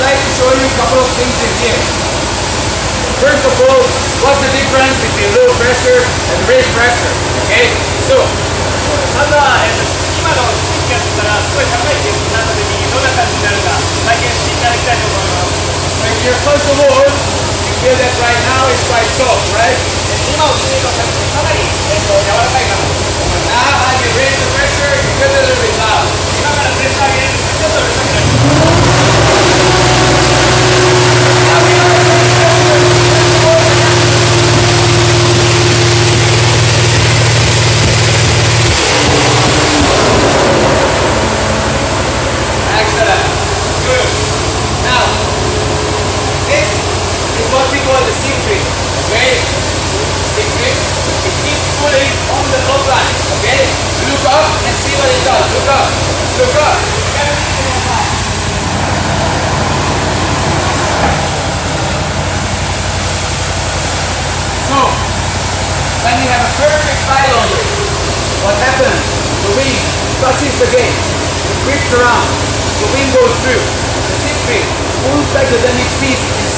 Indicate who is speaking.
Speaker 1: like to show you a couple of things in here. First of all, what's the difference between low pressure and raised pressure? Okay,
Speaker 2: so. here, first of all, you feel that right now is quite soft, right?
Speaker 1: 今お尻の感じかなり、えっと、柔らかいかな
Speaker 2: up and see what it does. Look up. Look up. So, when you have a perfect pile on it, what happens? The wing touches the gate. It creeps around. The wind goes through. The trick pulls back the damaged piece